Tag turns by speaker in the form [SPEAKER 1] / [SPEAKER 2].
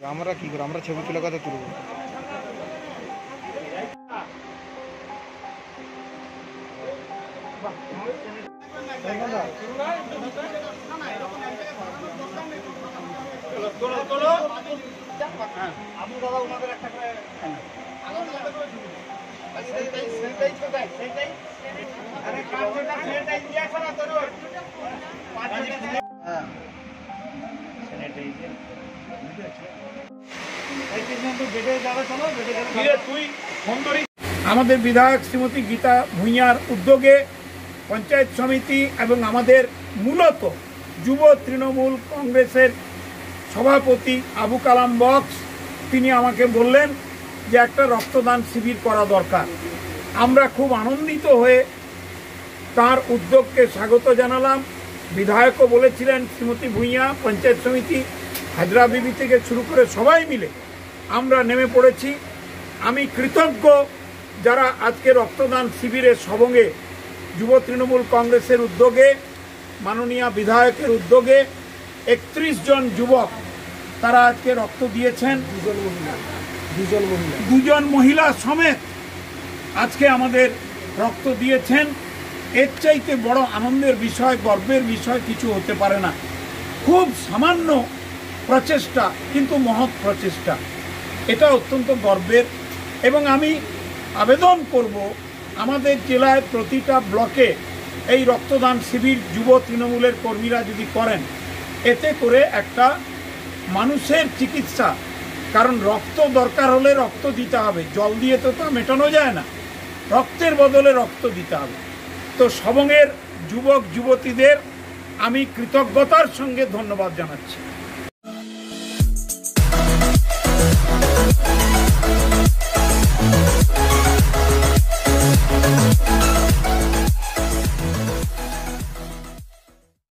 [SPEAKER 1] আমরা কি করব? আমরা ছবি তুলে কথা তুলবো।
[SPEAKER 2] আমাদের বিধায়ক শ্রীমতী গীতা ভূঁইয়ার উদ্যোগে পঞ্চায়েত সমিতি এবং আমাদের মূলত যুব তৃণমূল কংগ্রেসের সভাপতি আবু কালাম বক্স, তিনি আমাকে বললেন যে একটা রক্তদান শিবির করা দরকার। আমরা খুব আনন্দিত হয়ে তার উদ্যোগকে স্বাগত জানালাম। বিধায়কও বলেছিলেন, শ্রীমতী ভূঁইয়া, পঞ্চায়েত সমিতি হাজরা বিবি থেকে শুরু করে সবাই মিলে আমরা নেমে পড়েছি। আমি কৃতজ্ঞ যারা আজকে রক্তদান শিবিরের সবঙ্গে যুব তৃণমূল কংগ্রেসের উদ্যোগে মাননীয় বিধায়কের উদ্যোগে একত্রিশ জন যুবক তারা আজকে রক্ত দিয়েছেন। দুজন মহিলা। দুজন মহিলা। দুজন মহিলা সমেত আজকে আমাদের রক্ত দিয়েছেন। এর চাইতে বড় আনন্দের বিষয় গর্বের বিষয় কিছু হতে পারে না। খুব সামান্য প্রচেষ্টা, কিন্তু মহৎ প্রচেষ্টা। এটা অত্যন্ত গর্বের। এবং আমি আবেদন করব, আমাদের জেলায় প্রতিটা ব্লকে এই রক্তদান শিবির যুব তৃণমূলের কর্মীরা যদি করেন, এতে করে একটা মানুষের চিকিৎসা, কারণ রক্ত দরকার হলে রক্ত দিতে হবে। জল দিয়ে তো তা মেটানো যায় না। রক্তের বদলে রক্ত দিতে হবে। তো সবংয়ের যুবক, যুবতীদের আমি কৃতজ্ঞতার সঙ্গে ধন্যবাদ জানাচ্ছি।